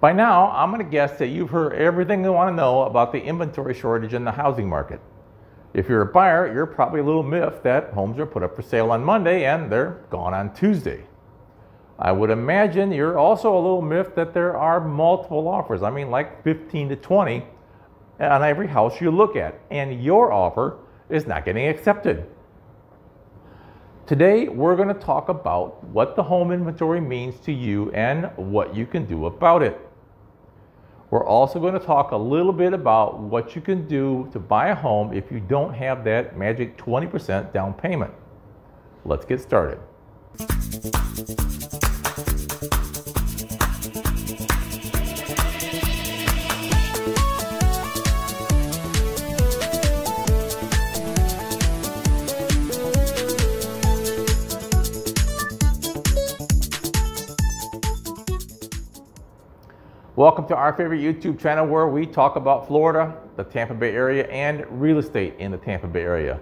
By now, I'm going to guess that you've heard everything you want to know about the inventory shortage in the housing market. If you're a buyer, you're probably a little miffed that homes are put up for sale on Monday and they're gone on Tuesday. I would imagine you're also a little miffed that there are multiple offers. I mean, like 15 to 20 on every house you look at, and your offer is not getting accepted. Today, we're going to talk about what the home inventory means to you and what you can do about it. We're also going to talk a little bit about what you can do to buy a home if you don't have that magic 20% down payment. Let's get started. Welcome to our favorite YouTube channel where we talk about Florida, the Tampa Bay area, and real estate in the Tampa Bay area.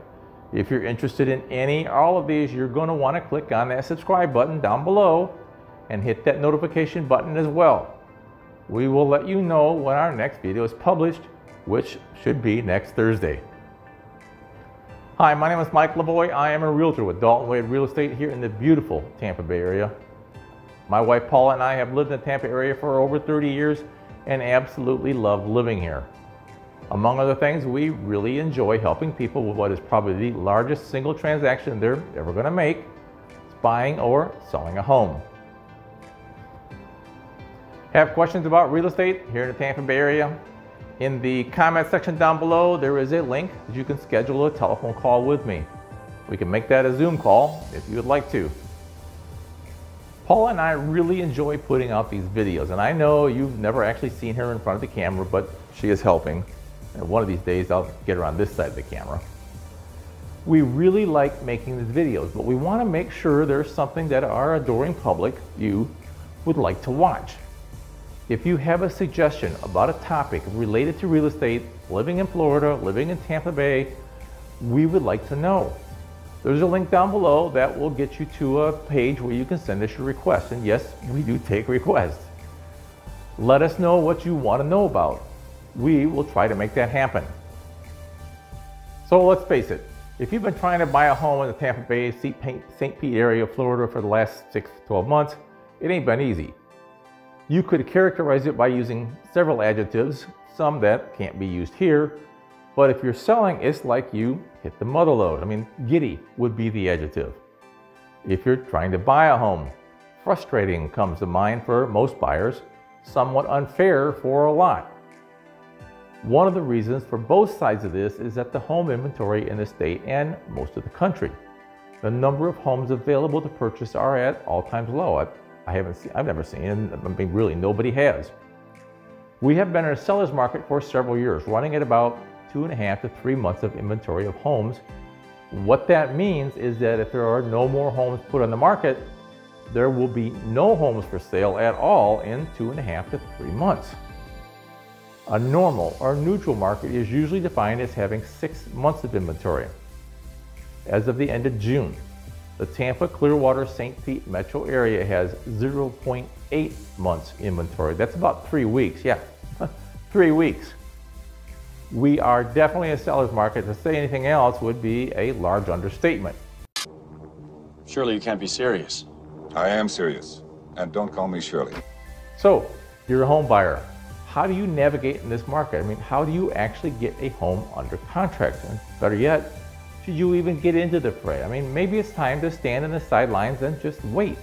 If you're interested in any all of these, you're going to want to click on that subscribe button down below and hit that notification button as well. We will let you know when our next video is published, which should be next Thursday. Hi, my name is Mike Lavoy. I am a realtor with Dalton Wade Real Estate here in the beautiful Tampa Bay area. My wife Paula and I have lived in the Tampa area for over 30 years and absolutely love living here. Among other things, we really enjoy helping people with what is probably the largest single transaction they're ever going to make, it's buying or selling a home. Have questions about real estate here in the Tampa Bay area? In the comment section down below, there is a link that you can schedule a telephone call with me. We can make that a Zoom call if you would like to. Paula and I really enjoy putting out these videos, and I know you've never actually seen her in front of the camera, but she is helping. And one of these days, I'll get her on this side of the camera. We really like making these videos, but we want to make sure there's something that our adoring public, you, would like to watch. If you have a suggestion about a topic related to real estate, living in Florida, living in Tampa Bay, we would like to know. There's a link down below that will get you to a page where you can send us your request. And yes, we do take requests. Let us know what you want to know about. We will try to make that happen. So let's face it, if you've been trying to buy a home in the Tampa Bay, St. Pete area of Florida for the last 6 to 12 months, it ain't been easy. You could characterize it by using several adjectives, some that can't be used here, but if you're selling, it's like you hit the mother lode. I mean, giddy would be the adjective. If you're trying to buy a home, frustrating comes to mind for most buyers, somewhat unfair for a lot. One of the reasons for both sides of this is that the home inventory in the state and most of the country. The number of homes available to purchase are at all times low. I, I haven't seen, I've never seen, and I mean, really, nobody has. We have been in a seller's market for several years, running at about two and a half to three months of inventory of homes. What that means is that if there are no more homes put on the market, there will be no homes for sale at all in two and a half to three months. A normal or neutral market is usually defined as having six months of inventory. As of the end of June, the Tampa, Clearwater, St. Pete metro area has 0.8 months inventory. That's about three weeks, yeah, three weeks we are definitely a seller's market. To say anything else would be a large understatement. Surely you can't be serious. I am serious. And don't call me Shirley. So, you're a home buyer. How do you navigate in this market? I mean, how do you actually get a home under contract? And better yet, should you even get into the fray? I mean, maybe it's time to stand on the sidelines and just wait.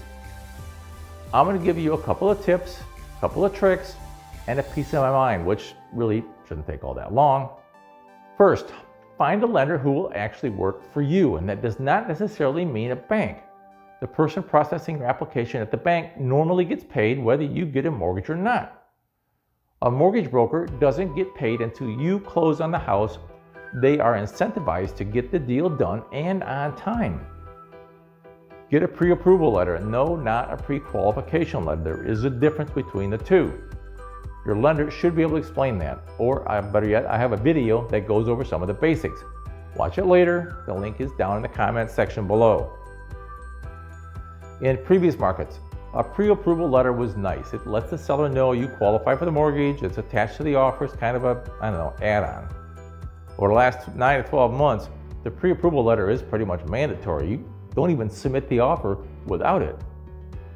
I'm going to give you a couple of tips, a couple of tricks, and a piece of my mind, which really shouldn't take all that long. First, find a lender who will actually work for you, and that does not necessarily mean a bank. The person processing your application at the bank normally gets paid whether you get a mortgage or not. A mortgage broker doesn't get paid until you close on the house. They are incentivized to get the deal done and on time. Get a pre approval letter. No, not a pre qualification letter. There is a difference between the two. Your lender should be able to explain that. Or better yet, I have a video that goes over some of the basics. Watch it later. The link is down in the comments section below. In previous markets, a pre-approval letter was nice. It lets the seller know you qualify for the mortgage. It's attached to the offer. It's kind of a, I don't know, add-on. Over the last nine to 12 months, the pre-approval letter is pretty much mandatory. You don't even submit the offer without it.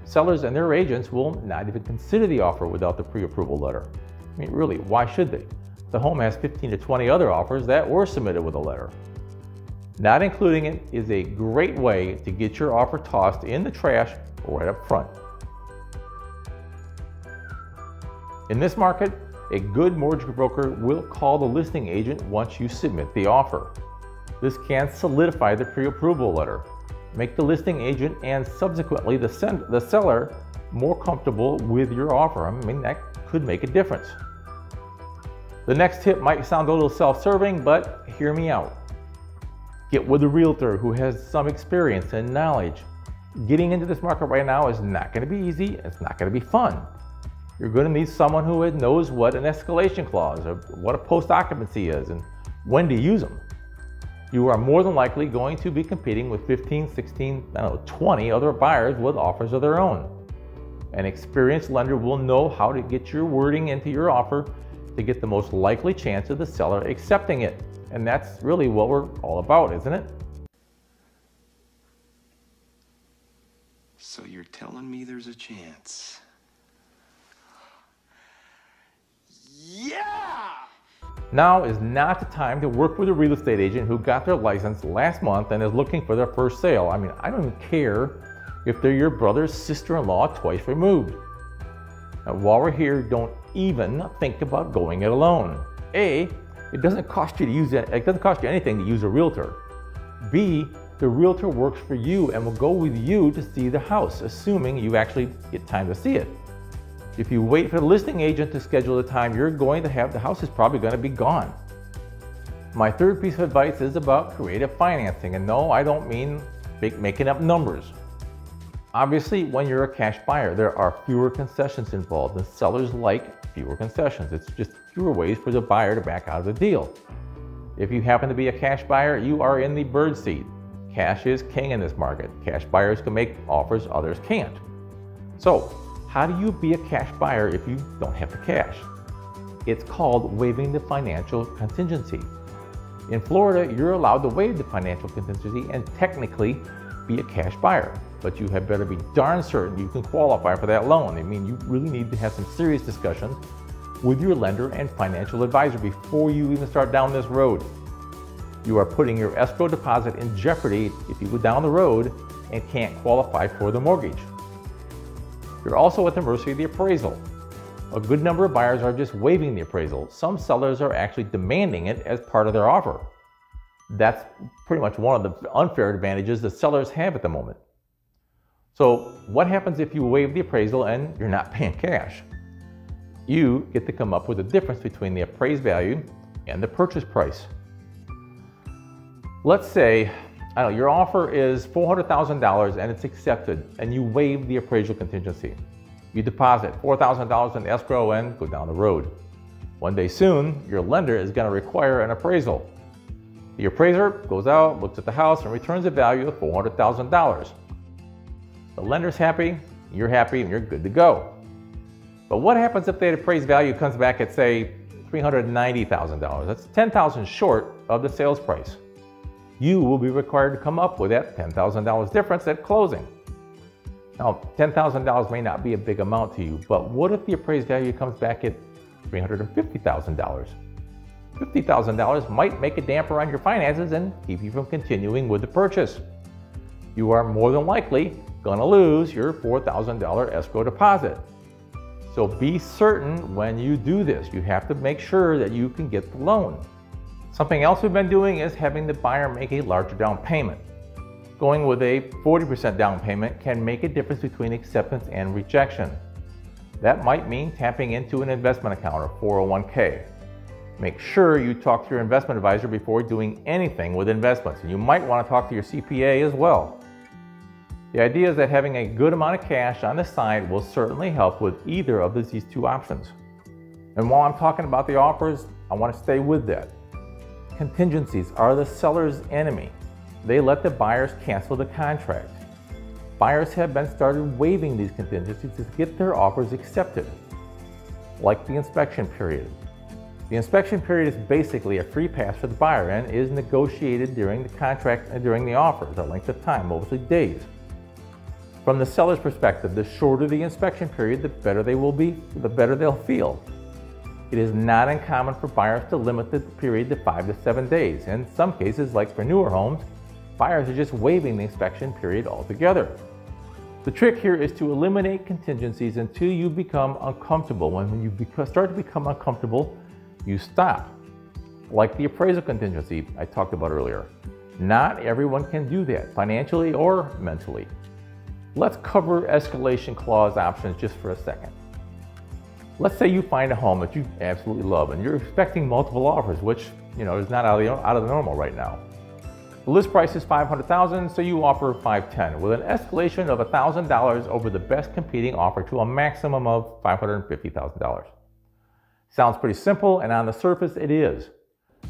Sellers and their agents will not even consider the offer without the pre-approval letter. I mean, really, why should they? The home has 15 to 20 other offers that were submitted with a letter. Not including it is a great way to get your offer tossed in the trash right up front. In this market, a good mortgage broker will call the listing agent once you submit the offer. This can solidify the pre-approval letter, make the listing agent and subsequently the, the seller more comfortable with your offer. I mean, that could make a difference. The next tip might sound a little self-serving, but hear me out. Get with a realtor who has some experience and knowledge. Getting into this market right now is not going to be easy. It's not going to be fun. You're going to need someone who knows what an escalation clause or what a post occupancy is and when to use them. You are more than likely going to be competing with 15, 16, I don't know, 20 other buyers with offers of their own. An experienced lender will know how to get your wording into your offer to get the most likely chance of the seller accepting it. And that's really what we're all about, isn't it? So you're telling me there's a chance? Yeah! Now is not the time to work with a real estate agent who got their license last month and is looking for their first sale. I mean, I don't even care if they're your brother's sister-in-law twice removed. Now, while we're here, don't even think about going it alone. A, it doesn't cost you to use it, it doesn't cost you anything to use a realtor. B, the realtor works for you and will go with you to see the house, assuming you actually get time to see it. If you wait for the listing agent to schedule the time, you're going to have the house is probably going to be gone. My third piece of advice is about creative financing. And no, I don't mean making up numbers. Obviously, when you're a cash buyer, there are fewer concessions involved. The sellers like fewer concessions. It's just fewer ways for the buyer to back out of the deal. If you happen to be a cash buyer, you are in the bird seat. Cash is king in this market. Cash buyers can make offers others can't. So how do you be a cash buyer if you don't have the cash? It's called waiving the financial contingency. In Florida, you're allowed to waive the financial contingency and technically be a cash buyer, but you had better be darn certain you can qualify for that loan. I mean, you really need to have some serious discussions with your lender and financial advisor before you even start down this road. You are putting your escrow deposit in jeopardy if you go down the road and can't qualify for the mortgage. You're also at the mercy of the appraisal. A good number of buyers are just waiving the appraisal. Some sellers are actually demanding it as part of their offer. That's pretty much one of the unfair advantages the sellers have at the moment. So what happens if you waive the appraisal and you're not paying cash? You get to come up with the difference between the appraised value and the purchase price. Let's say I know, your offer is $400,000 and it's accepted and you waive the appraisal contingency. You deposit $4,000 in escrow and go down the road. One day soon, your lender is going to require an appraisal. The appraiser goes out, looks at the house, and returns a value of $400,000. The lender's happy, you're happy, and you're good to go. But what happens if that appraised value comes back at, say, $390,000? That's 10,000 short of the sales price you will be required to come up with that $10,000 difference at closing. Now, $10,000 may not be a big amount to you, but what if the appraised value comes back at $350,000? $50,000 might make a damper on your finances and keep you from continuing with the purchase. You are more than likely going to lose your $4,000 escrow deposit. So be certain when you do this. You have to make sure that you can get the loan. Something else we've been doing is having the buyer make a larger down payment. Going with a 40% down payment can make a difference between acceptance and rejection. That might mean tapping into an investment account or 401k. Make sure you talk to your investment advisor before doing anything with investments, and you might want to talk to your CPA as well. The idea is that having a good amount of cash on the side will certainly help with either of these two options. And while I'm talking about the offers, I want to stay with that. Contingencies are the seller's enemy. They let the buyers cancel the contract. buyers have been started waiving these contingencies to get their offers accepted, like the inspection period. The inspection period is basically a free pass for the buyer and is negotiated during the contract and during the offer, the length of time, mostly days. From the seller's perspective, the shorter the inspection period, the better they will be, the better they'll feel. It is not uncommon for buyers to limit the period to five to seven days. In some cases, like for newer homes, buyers are just waiving the inspection period altogether. The trick here is to eliminate contingencies until you become uncomfortable. When you start to become uncomfortable, you stop. Like the appraisal contingency I talked about earlier. Not everyone can do that, financially or mentally. Let's cover escalation clause options just for a second. Let's say you find a home that you absolutely love and you're expecting multiple offers, which you know is not out of the, out of the normal right now. The list price is 500,000, so you offer 510 with an escalation of $1,000 over the best competing offer to a maximum of $550,000. Sounds pretty simple, and on the surface it is.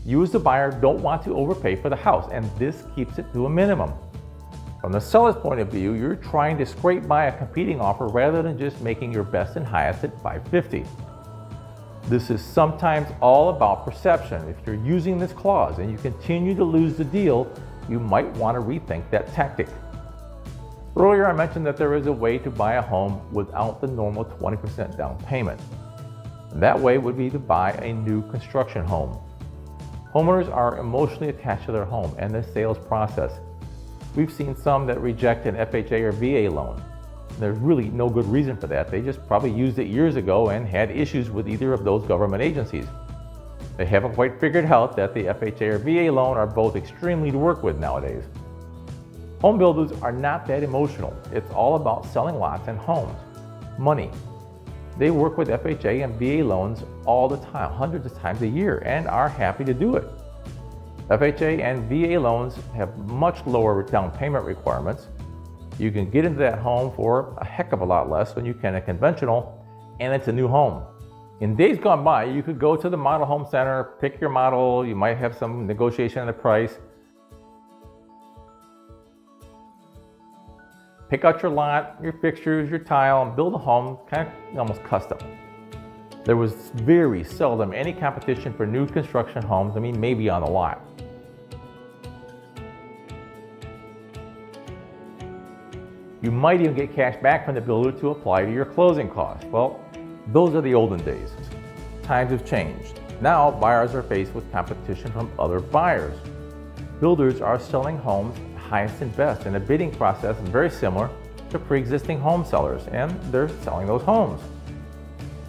You as the buyer don't want to overpay for the house, and this keeps it to a minimum. From the seller's point of view, you're trying to scrape by a competing offer rather than just making your best and highest at 550. This is sometimes all about perception. If you're using this clause and you continue to lose the deal, you might want to rethink that tactic. Earlier I mentioned that there is a way to buy a home without the normal 20% down payment. That way would be to buy a new construction home. Homeowners are emotionally attached to their home and the sales process. We've seen some that reject an FHA or VA loan. There's really no good reason for that. They just probably used it years ago and had issues with either of those government agencies. They haven't quite figured out that the FHA or VA loan are both extremely to work with nowadays. Home builders are not that emotional. It's all about selling lots and homes. Money. They work with FHA and VA loans all the time, hundreds of times a year, and are happy to do it. FHA and VA loans have much lower down payment requirements. You can get into that home for a heck of a lot less than you can a conventional, and it's a new home. In days gone by, you could go to the model home center, pick your model, you might have some negotiation on the price, pick out your lot, your fixtures, your tile, and build a home kind of almost custom. There was very seldom any competition for new construction homes, I mean maybe on the lot. You might even get cash back from the builder to apply to your closing costs. Well, those are the olden days. Times have changed. Now buyers are faced with competition from other buyers. Builders are selling homes highest and best, and the bidding process very similar to pre-existing home sellers, and they're selling those homes.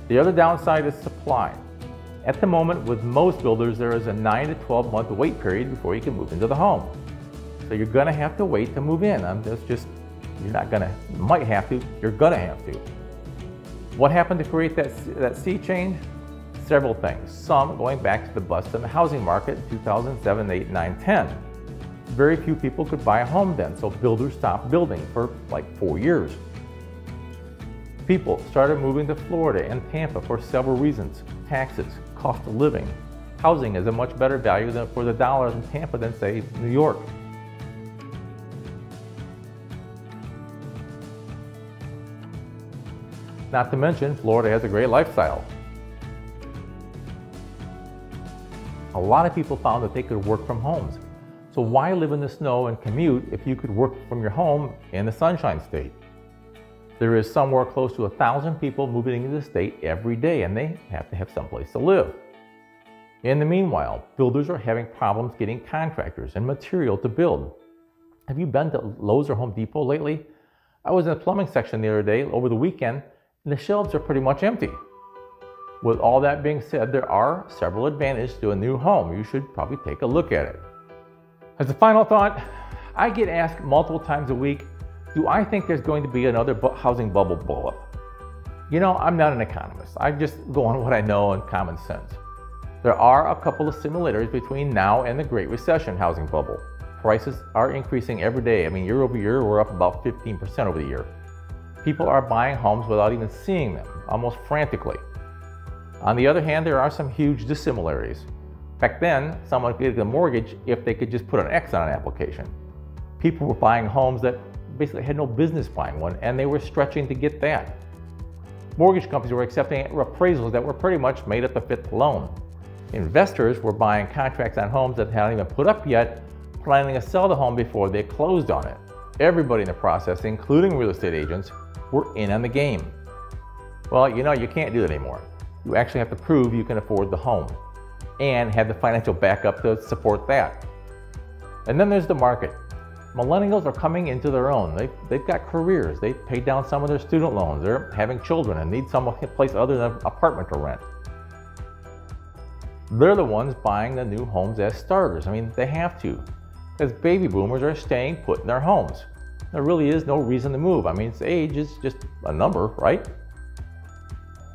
The other downside is supply. At the moment, with most builders, there is a 9 to 12 month wait period before you can move into the home. So you're gonna have to wait to move in. Just, just you're not gonna, might have to, you're gonna have to. What happened to create that, that sea change? Several things. Some going back to the bust in the housing market in 2007, 8, 9, 10. Very few people could buy a home then, so builders stopped building for like four years. People started moving to Florida and Tampa for several reasons. Taxes, cost of living. Housing is a much better value than for the dollars in Tampa than say New York. Not to mention, Florida has a great lifestyle. A lot of people found that they could work from homes. So why live in the snow and commute if you could work from your home in the Sunshine State? There is somewhere close to a thousand people moving into the state every day and they have to have someplace to live. In the meanwhile, builders are having problems getting contractors and material to build. Have you been to Lowe's or Home Depot lately? I was in the plumbing section the other day over the weekend and the shelves are pretty much empty. With all that being said, there are several advantages to a new home. You should probably take a look at it. As a final thought, I get asked multiple times a week, do I think there's going to be another housing bubble blow up? You know, I'm not an economist. I just go on what I know and common sense. There are a couple of similarities between now and the Great Recession housing bubble. Prices are increasing every day. I mean, year over year, we're up about 15% over the year. People are buying homes without even seeing them, almost frantically. On the other hand, there are some huge dissimilarities. Back then, someone could get a mortgage if they could just put an X on an application. People were buying homes that basically had no business buying one and they were stretching to get that. Mortgage companies were accepting appraisals that were pretty much made fit the loan. Investors were buying contracts on homes that hadn't even put up yet, planning to sell the home before they closed on it. Everybody in the process, including real estate agents, were in on the game. Well, you know, you can't do that anymore. You actually have to prove you can afford the home and have the financial backup to support that. And then there's the market. Millennials are coming into their own. They've, they've got careers. They've paid down some of their student loans. They're having children and need some place other than an apartment to rent. They're the ones buying the new homes as starters. I mean, they have to, because baby boomers are staying put in their homes. There really is no reason to move. I mean, age is just a number, right?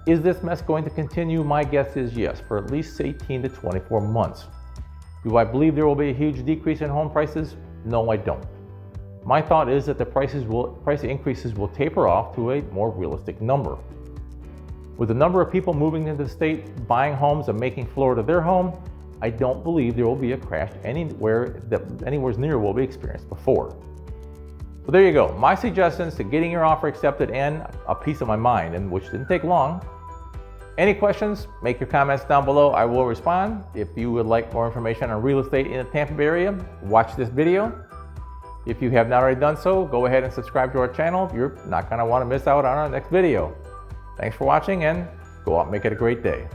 Is this mess going to continue? My guess is yes, for at least 18 to 24 months. Do I believe there will be a huge decrease in home prices? No, I don't. My thought is that the prices will, price increases will taper off to a more realistic number. With the number of people moving into the state, buying homes and making Florida their home, I don't believe there will be a crash anywhere that anywhere near what we experienced before. So there you go. My suggestions to getting your offer accepted and a piece of my mind, and which didn't take long. Any questions? Make your comments down below. I will respond. If you would like more information on real estate in the Tampa Bay area, watch this video. If you have not already done so, go ahead and subscribe to our channel. You're not going to want to miss out on our next video. Thanks for watching and go out and make it a great day.